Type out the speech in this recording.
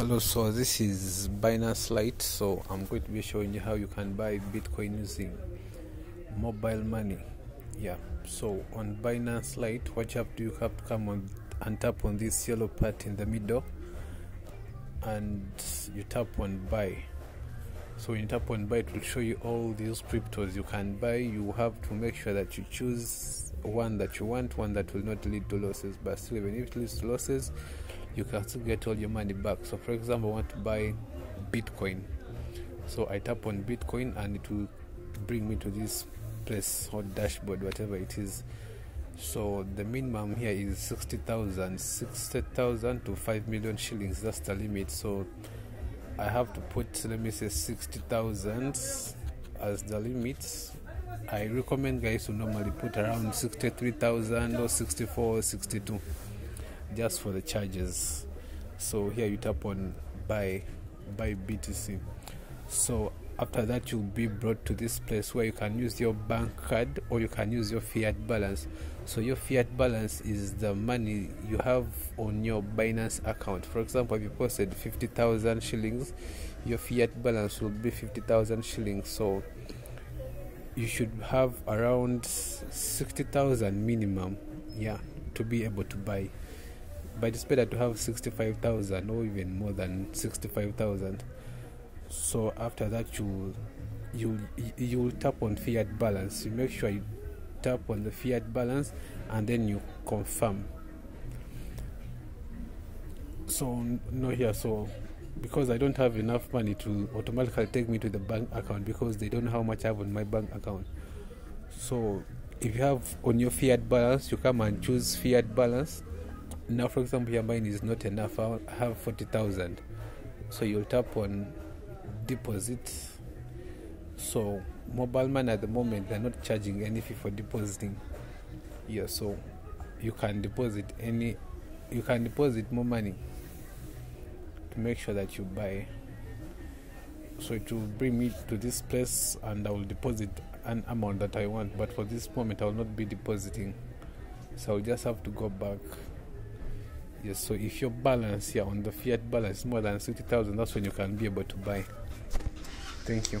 hello so this is binance lite so i'm going to be showing you how you can buy bitcoin using mobile money. Yeah so on binance lite what you have to do you have to come on and tap on this yellow part in the middle and you tap on buy. So when you tap on buy it will show you all these cryptos you can buy. You have to make sure that you choose one that you want one that will not lead to losses. But still even if it leads to losses you can still get all your money back. So for example i want to buy bitcoin. So i tap on bitcoin and it will bring me to this place or dashboard whatever it is. So the minimum here is 60,000 60,000 to 5 million shillings. That's the limit. So i have to put let me say 60,000 as the limit. I recommend guys to normally put around 63,000 or 64 or 62 just for the charges. So here you tap on buy buy btc so after that you'll be brought to this place where you can use your bank card or you can use your fiat balance. So your fiat balance is the money you have on your binance account. For example if you posted 50000 shillings your fiat balance will be 50000 shillings. So you should have around 60000 minimum yeah to be able to buy but it's better to have 65,000 or even more than 65,000 so after that you you you tap on fiat balance. You make sure you tap on the fiat balance and then you confirm. So no here so because I don't have enough money to automatically take me to the bank account because they don't know how much I have on my bank account. So if you have on your fiat balance you come and choose fiat balance now for example your mine is not enough i have 40000 so you'll tap on deposit so mobile money at the moment they're not charging any fee for depositing. Yeah so you can deposit any you can deposit more money to make sure that you buy. So it will bring me to this place and i will deposit an amount that i want. But for this moment i will not be depositing. So i'll just have to go back Yes, so if your balance here on the fiat balance more than 60,000, that's when you can be able to buy. Thank you.